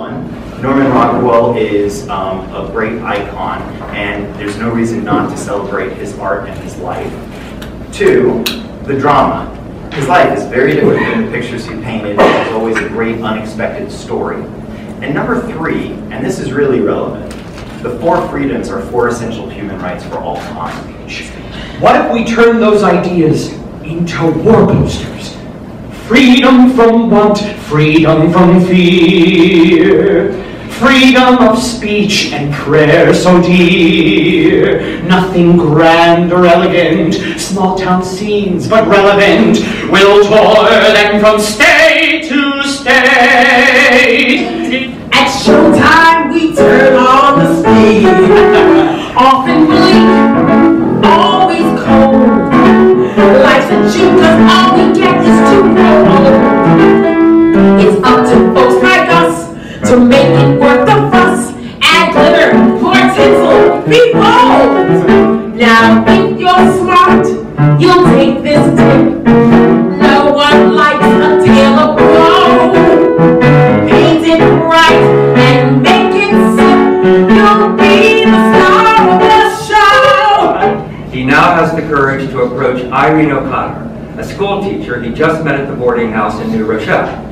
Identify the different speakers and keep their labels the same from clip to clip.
Speaker 1: One, Norman Rockwell is um, a great icon, and there's no reason not to celebrate his art and his life. Two, the drama. His life is very different than the pictures he painted. There's always a great unexpected story. And number three, and this is really relevant, the four freedoms are four essential human rights for all time.
Speaker 2: What if we turn those ideas into war posters? Freedom from want, freedom from fear. Freedom of speech and prayer so dear. Nothing grand or elegant, small town scenes but relevant. Will tour them from state to state.
Speaker 3: At showtime, we turn on the speed. Often the fuss. Add glitter, pour tinsel, be bold. Now, if you're smart, you'll take this tip. No one likes a of it and make it. You'll be the star of the show.
Speaker 4: He now has the courage to approach Irene O'Connor, a school teacher he just met at the boarding house in New Rochelle.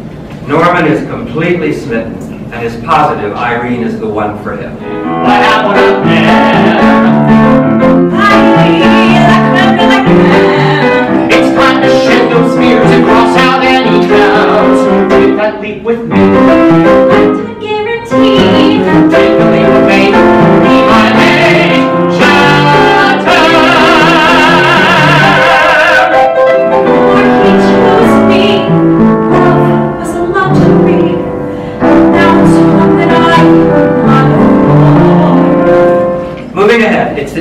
Speaker 4: Norman is completely smitten and is positive Irene is the one for him.
Speaker 2: What happened up there? It's time to shed those fears and cross out any clouds. Take that leap with me.
Speaker 3: I Guaranteed.
Speaker 2: Take the leap with faith.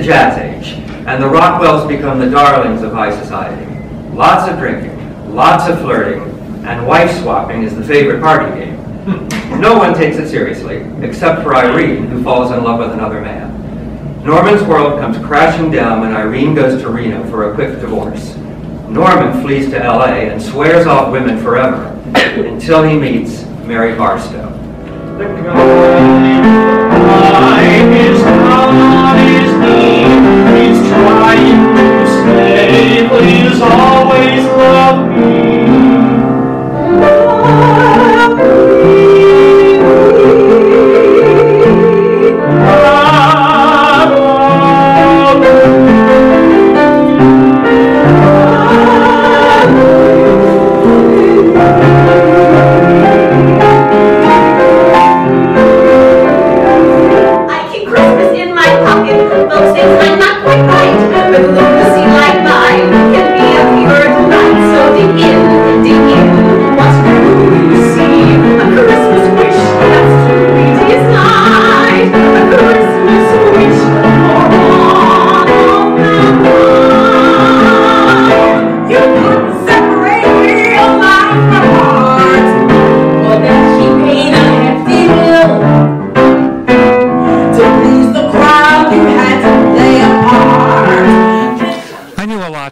Speaker 4: Jazz age, and the Rockwells become the darlings of high society. Lots of drinking, lots of flirting, and wife swapping is the favorite party game. No one takes it seriously, except for Irene, who falls in love with another man. Norman's world comes crashing down when Irene goes to Reno for a quick divorce. Norman flees to LA and swears off women forever, until he meets Mary Barstow.
Speaker 2: The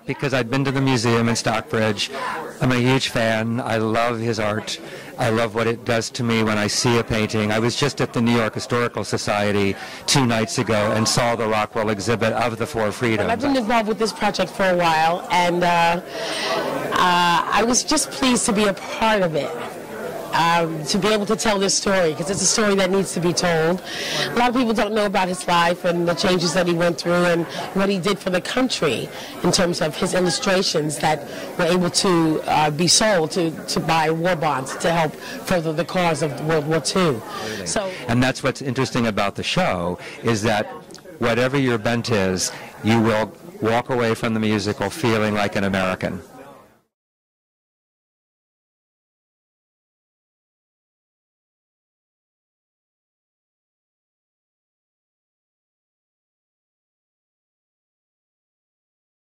Speaker 5: because I'd been to the museum in Stockbridge. I'm a huge fan. I love his art. I love what it does to me when I see a painting. I was just at the New York Historical Society two nights ago and saw the Rockwell exhibit of the Four Freedoms.
Speaker 6: I've been involved with this project for a while, and uh, uh, I was just pleased to be a part of it. Um, to be able to tell this story, because it's a story that needs to be told. A lot of people don't know about his life and the changes that he went through and what he did for the country in terms of his illustrations that were able to uh, be sold to, to buy war bonds to help further the cause of World War II. So
Speaker 5: And that's what's interesting about the show is that whatever your bent is, you will walk away from the musical feeling like an American.